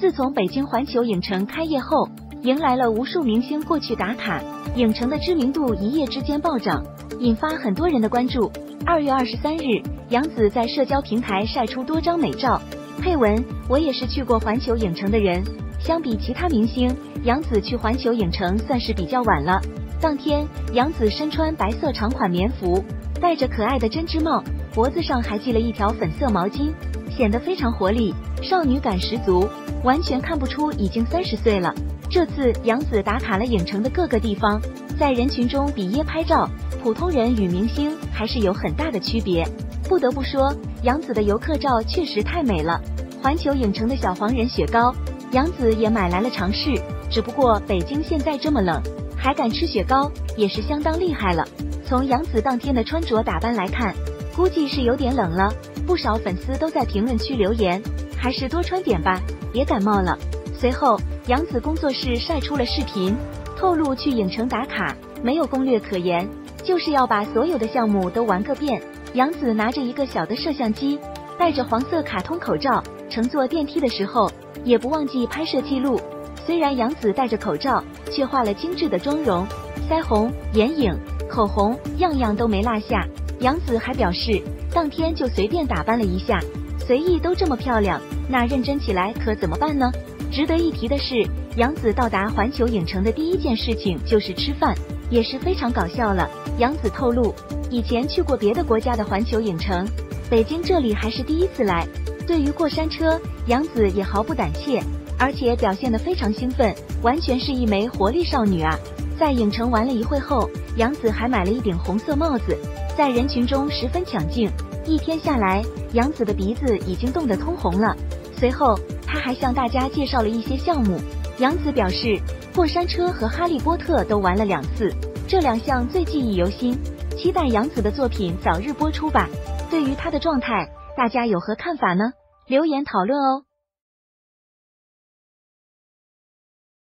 自从北京环球影城开业后，迎来了无数明星过去打卡，影城的知名度一夜之间暴涨，引发很多人的关注。二月二十三日，杨紫在社交平台晒出多张美照，配文：“我也是去过环球影城的人，相比其他明星，杨紫去环球影城算是比较晚了。”当天，杨紫身穿白色长款棉服，戴着可爱的针织帽，脖子上还系了一条粉色毛巾，显得非常活力，少女感十足，完全看不出已经三十岁了。这次杨紫打卡了影城的各个地方，在人群中比耶拍照，普通人与明星还是有很大的区别。不得不说，杨紫的游客照确实太美了。环球影城的小黄人雪糕，杨紫也买来了尝试。只不过北京现在这么冷。还敢吃雪糕，也是相当厉害了。从杨紫当天的穿着打扮来看，估计是有点冷了。不少粉丝都在评论区留言，还是多穿点吧，别感冒了。随后，杨紫工作室晒出了视频，透露去影城打卡没有攻略可言，就是要把所有的项目都玩个遍。杨紫拿着一个小的摄像机，戴着黄色卡通口罩，乘坐电梯的时候也不忘记拍摄记录。虽然杨紫戴着口罩，却化了精致的妆容，腮红、眼影、口红，样样都没落下。杨紫还表示，当天就随便打扮了一下，随意都这么漂亮，那认真起来可怎么办呢？值得一提的是，杨紫到达环球影城的第一件事情就是吃饭，也是非常搞笑了。杨紫透露，以前去过别的国家的环球影城，北京这里还是第一次来。对于过山车，杨紫也毫不胆怯。而且表现得非常兴奋，完全是一枚活力少女啊！在影城玩了一会后，杨紫还买了一顶红色帽子，在人群中十分抢镜。一天下来，杨紫的鼻子已经冻得通红了。随后，她还向大家介绍了一些项目。杨紫表示，过山车和哈利波特都玩了两次，这两项最记忆犹新，期待杨紫的作品早日播出吧。对于她的状态，大家有何看法呢？留言讨论哦。